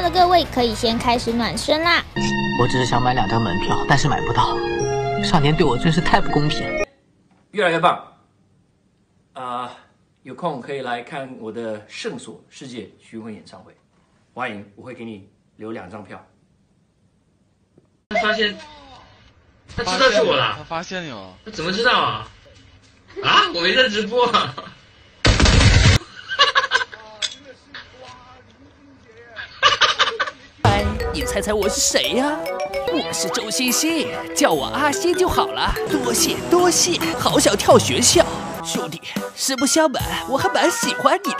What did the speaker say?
票的各位可以先开始暖身啦。我只是想买两张门票，但是买不到。少年对我真是太不公平。越来越棒。啊、有空可以来看我的圣所世界巡回演唱会，欢迎，我会给你留两张票。发现他知道是我了他，发现你了。他怎么知道啊？啊，我没在直播啊。猜猜我是谁呀、我是周星星，叫我阿星就好了。多谢多谢，好想跳学校，兄弟，实不相瞒，我还蛮喜欢你的。